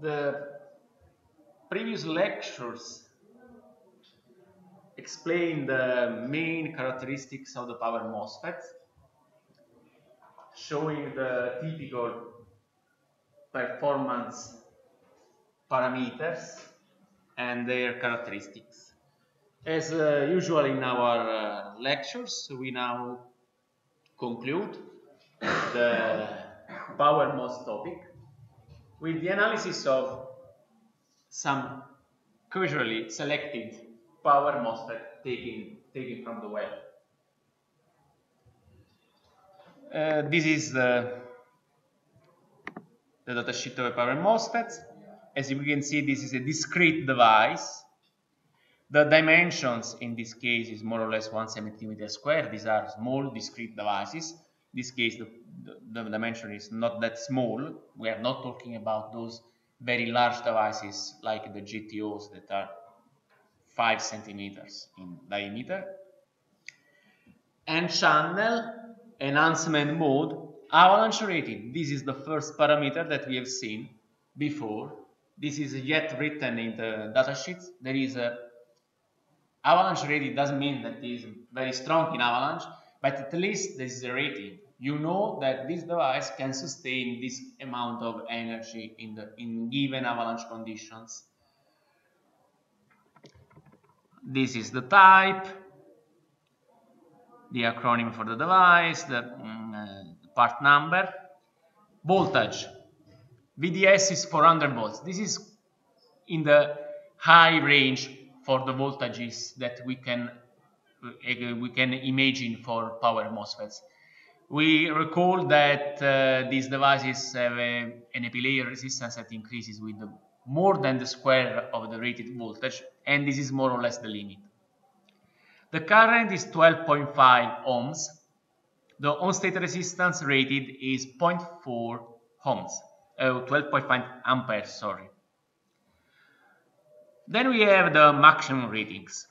The previous lectures explain the main characteristics of the power MOSFET, showing the typical performance parameters and their characteristics. As uh, usual in our uh, lectures, we now conclude the power MOS topic with the analysis of some casually selected power MOSFET taken, taken from the web. Uh, this is the, the datasheet of a power MOSFET. As you can see, this is a discrete device. The dimensions in this case is more or less one centimeter square. These are small discrete devices. In this case, the, the, the dimension is not that small. We are not talking about those very large devices like the GTOs that are 5 centimeters in diameter. And channel enhancement mode avalanche rating. This is the first parameter that we have seen before. This is yet written in the datasheet. There is a avalanche rating doesn't mean that it is very strong in avalanche, but at least there is a rating. You know that this device can sustain this amount of energy in the in given avalanche conditions. This is the type, the acronym for the device, the mm, uh, part number, voltage. VDS is 400 volts. This is in the high range for the voltages that we can uh, we can imagine for power MOSFETs. We recall that uh, these devices have a, an epi layer resistance that increases with the, more than the square of the rated voltage, and this is more or less the limit. The current is 12.5 ohms. The on-state resistance rated is 0.4 ohms, uh, 12.5 amperes, sorry. Then we have the maximum ratings.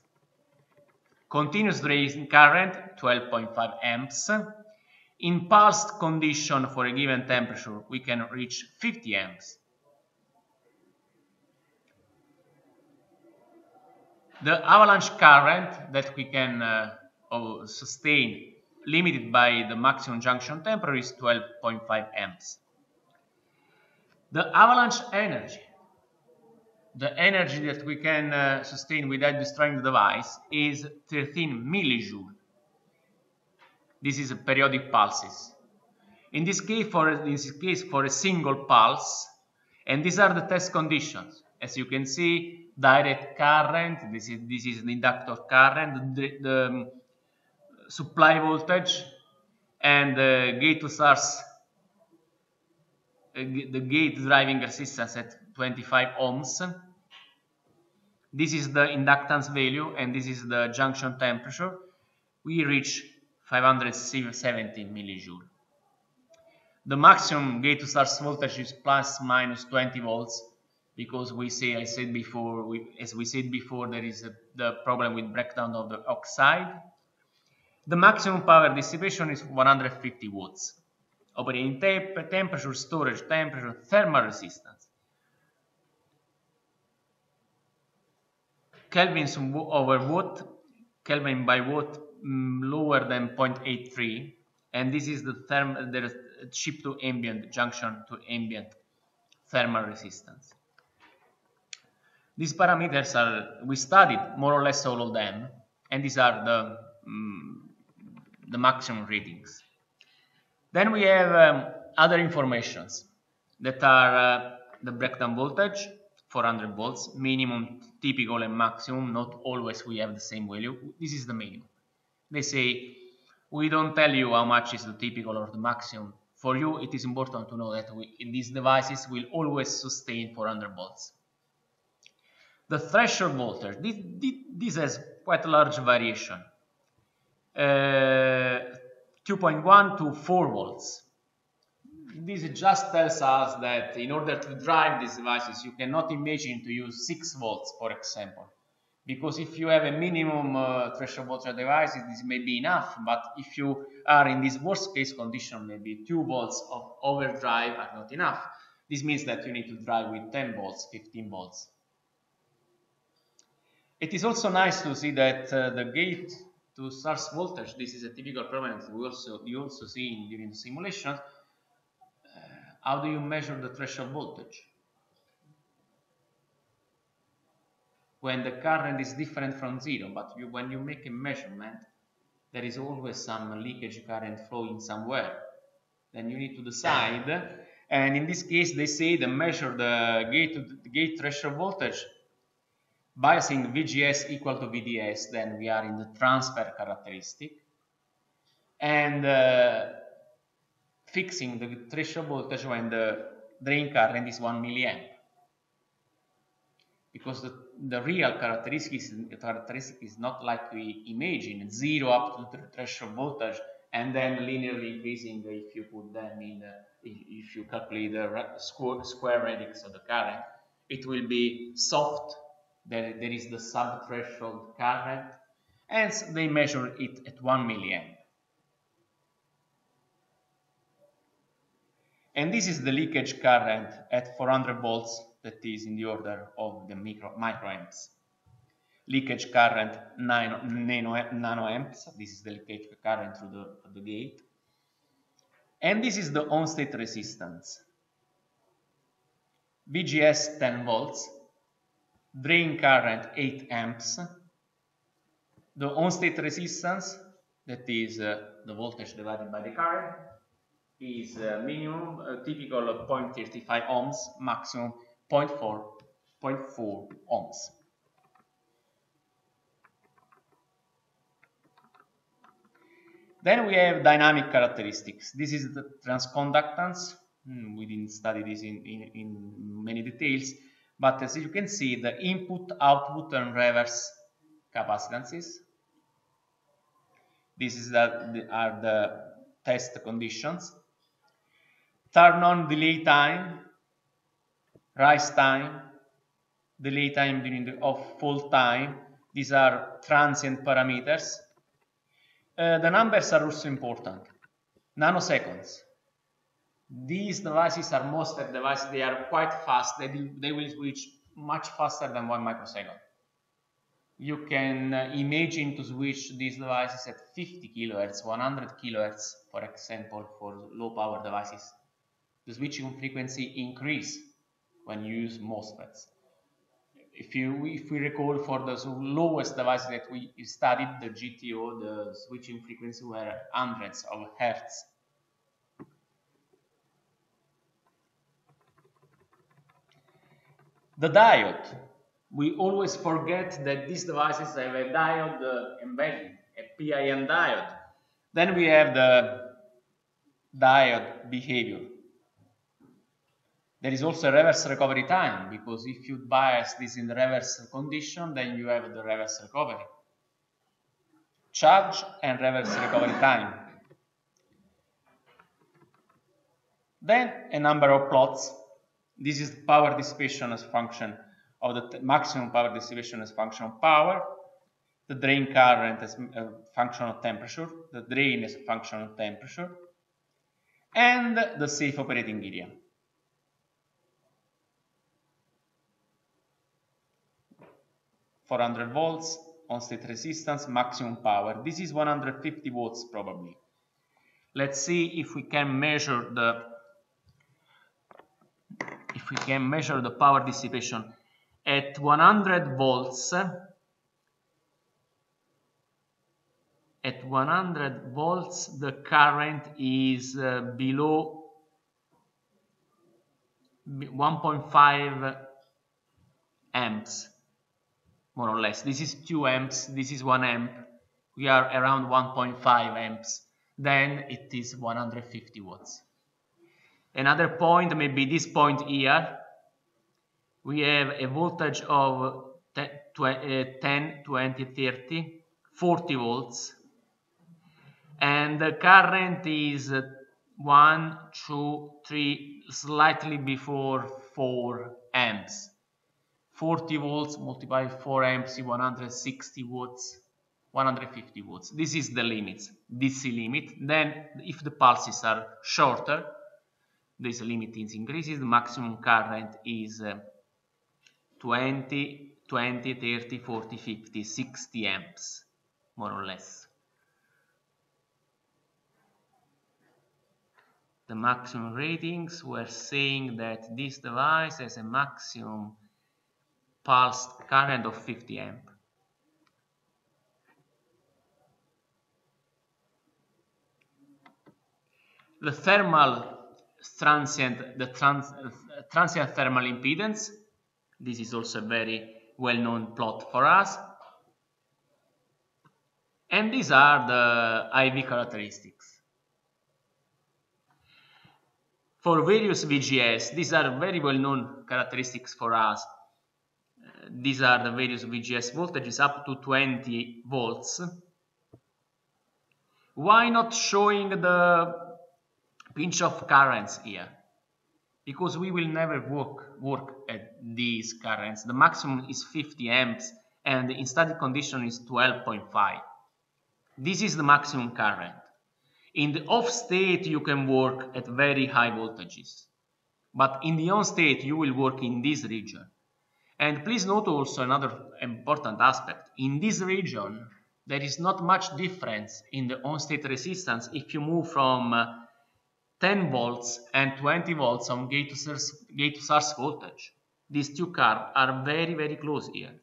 Continuous drain current 12.5 amps. In pulsed condition for a given temperature, we can reach 50 amps. The avalanche current that we can uh, sustain limited by the maximum junction temperature is 12.5 amps. The avalanche energy the energy that we can uh, sustain without destroying the device is 13 millijoule. This is a periodic pulses. In this case, for in this case, for a single pulse, and these are the test conditions. As you can see, direct current. This is this is the inductor current, the, the um, supply voltage, and the gate to source, uh, the gate driving resistance at 25 ohms this is the inductance value and this is the junction temperature. We reach 570 millijoule. The maximum gate to source voltage is plus minus 20 volts because we say I said before we, as we said before there is a, the problem with breakdown of the oxide. The maximum power dissipation is 150 watts. Operating temp temperature, storage temperature, thermal resistance. kelvins over watt, Kelvin by watt lower than 0.83 and this is the therm the chip to ambient junction to ambient thermal resistance. These parameters are we studied more or less all of them and these are the um, the maximum ratings. Then we have um, other informations that are uh, the breakdown voltage 400 volts minimum typical and maximum not always we have the same value this is the minimum they say we don't tell you how much is the typical or the maximum. For you it is important to know that we, in these devices will always sustain 400 volts. The threshold voltage this, this has quite a large variation. Uh, 2.1 to 4 volts. This just tells us that in order to drive these devices, you cannot imagine to use 6 volts, for example. Because if you have a minimum uh, threshold voltage device, this may be enough. But if you are in this worst case condition, maybe 2 volts of overdrive are not enough. This means that you need to drive with 10 volts, 15 volts. It is also nice to see that uh, the gate to source voltage, this is a typical problem that we also, you also see in, during the simulation. Uh, how do you measure the threshold voltage? When the current is different from zero, but you, when you make a measurement, there is always some leakage current flowing somewhere. Then you need to decide, and in this case, they say they measure the gate, the gate threshold voltage biasing VGS equal to VDS, then we are in the transfer characteristic. And uh, fixing the threshold voltage when the drain current is 1 milliamp. Because the, the real characteristic is, characteristic is not like we imagine, 0 up to the threshold voltage and then linearly increasing if you put them in, the, if, you calculate the square, square radix of the current. It will be soft there, there is the sub-threshold current, hence they measure it at 1 milliamp. And this is the leakage current at 400 volts that is in the order of the micro, microamps. Leakage current nano, nano, nanoamps, this is the leakage current through the, the gate. And this is the on-state resistance. VGS 10 volts, drain current 8 amps, the on-state resistance, that is uh, the voltage divided by the current, is uh, minimum, uh, typical of 0.35 ohms, maximum 0.4, 0.4 ohms. Then we have dynamic characteristics. This is the transconductance. Mm, we didn't study this in, in, in many details but as you can see, the input, output, and reverse capacitances. This is the, are the test conditions. Turn on delay time, rise time, delay time during the off fall time. These are transient parameters. Uh, the numbers are also important. Nanoseconds. These devices are most of devices, they are quite fast. They, they will switch much faster than one microsecond. You can uh, imagine to switch these devices at 50 kilohertz, 100 kilohertz, for example, for low power devices. The switching frequency increase when you use MOSFETs. If you if we recall for the lowest devices that we studied, the GTO, the switching frequency were hundreds of hertz The diode. We always forget that these devices have a diode embedded, a PIN diode. Then we have the diode behavior. There is also a reverse recovery time because if you bias this in the reverse condition, then you have the reverse recovery. Charge and reverse recovery time. Then a number of plots this is the power dissipation as function of the maximum power dissipation as function of power, the drain current as a function of temperature, the drain as a function of temperature, and the safe operating area. Four hundred volts, on-state resistance, maximum power. This is 150 watts probably. Let's see if we can measure the if we can measure the power dissipation at 100 volts at 100 volts the current is uh, below 1.5 amps more or less this is 2 amps this is 1 amp we are around 1.5 amps then it is 150 watts Another point may be this point here. We have a voltage of uh, 10, 20, 30, 40 volts. And the current is 1, 2, 3, slightly before 4 amps. 40 volts multiplied by 4 amps 160 watts 150 watts. This is the limit DC limit. Then if the pulses are shorter this limit is increases the maximum current is uh, 20 20 30 40 50 60 amps more or less. The maximum ratings were saying that this device has a maximum current of 50 amp. The thermal transient the trans, transient thermal impedance this is also a very well-known plot for us. And these are the IV characteristics. For various VGS these are very well-known characteristics for us these are the various VGS voltages up to 20 volts why not showing the pinch of currents here because we will never work, work at these currents. The maximum is 50 amps and in static condition is 12.5. This is the maximum current. In the off state you can work at very high voltages. But in the on state you will work in this region. And please note also another important aspect. In this region there is not much difference in the on state resistance if you move from uh, 10 volts and 20 volts on gate to source, gate to source voltage. These two curves are very very close here.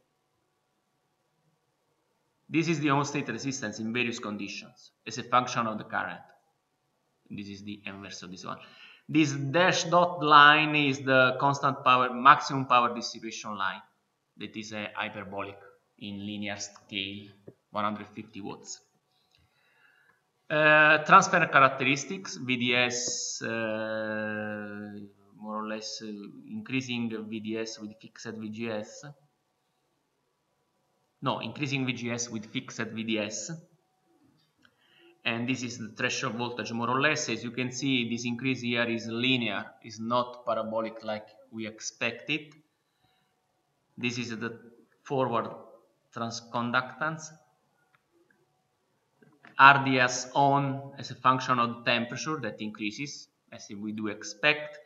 This is the on-state resistance in various conditions as a function of the current. This is the inverse of this one. This dash dot line is the constant power, maximum power dissipation line. That is a hyperbolic in linear scale, 150 watts. Uh, transfer characteristics, VDS, uh, more or less uh, increasing VDS with fixed VGS. No, increasing VGS with fixed VDS. And this is the threshold voltage more or less. As you can see, this increase here is linear, is not parabolic like we expected. This is the forward transconductance RDS on as a function of temperature that increases as we do expect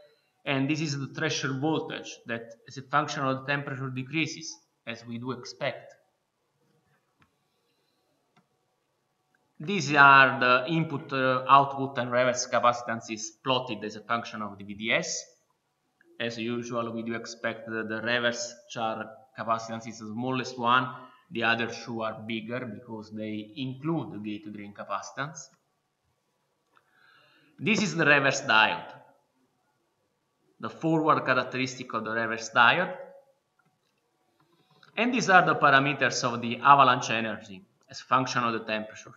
and this is the threshold voltage that as a function of temperature decreases as we do expect. These are the input, uh, output and reverse capacitances plotted as a function of the VDS. As usual, we do expect the, the reverse charge capacitance is the smallest one the other two are bigger because they include the gate to drain capacitance. This is the reverse diode, the forward characteristic of the reverse diode. And these are the parameters of the avalanche energy as a function of the temperature.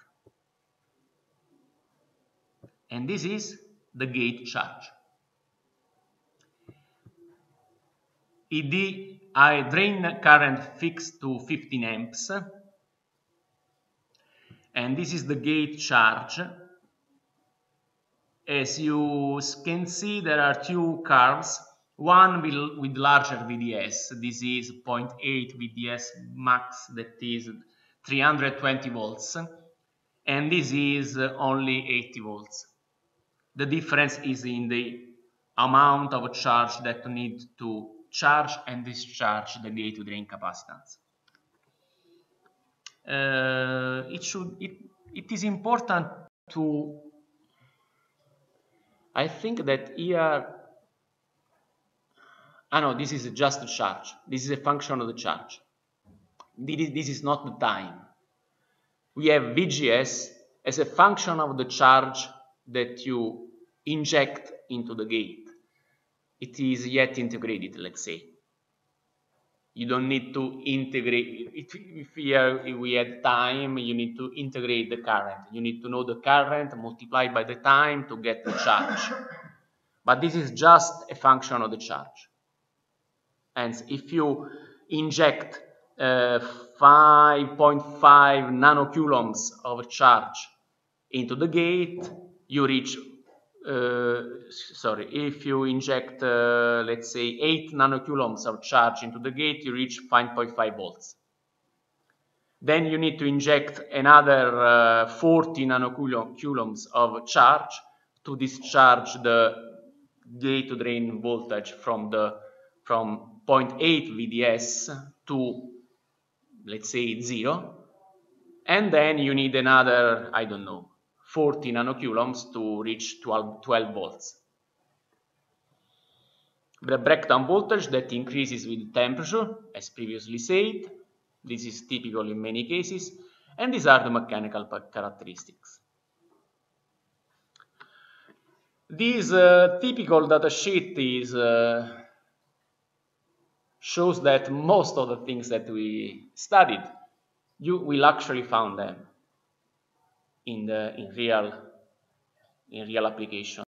And this is the gate charge. ED I drain current fixed to 15 amps and this is the gate charge. As you can see there are two curves. One with larger VDS this is 0.8 VDS max that is 320 volts. And this is only 80 volts the difference is in the amount of charge that need to charge and discharge the gate to drain capacitance. Uh, it should it, it is important to I think that here ah know this is just a charge. This is a function of the charge. This is not the time. We have VGS as a function of the charge that you inject into the gate it is yet integrated, let's say. You don't need to integrate, if we had time, you need to integrate the current. You need to know the current multiplied by the time to get the charge. But this is just a function of the charge. And if you inject uh, 5.5 nanocoulombs of charge into the gate, you reach uh, sorry, if you inject, uh, let's say, 8 nanocoulombs of charge into the gate, you reach 5.5 volts. Then you need to inject another uh, 40 nanocoulombs of charge to discharge the gate to drain voltage from the from 0.8 VDS to let's say zero and then you need another I don't know 40 nanocoulombs to reach 12, 12 volts. The breakdown voltage that increases with temperature as previously said this is typical in many cases and these are the mechanical characteristics. This uh, typical data sheet is uh, shows that most of the things that we studied, you will actually found them in the in real in real application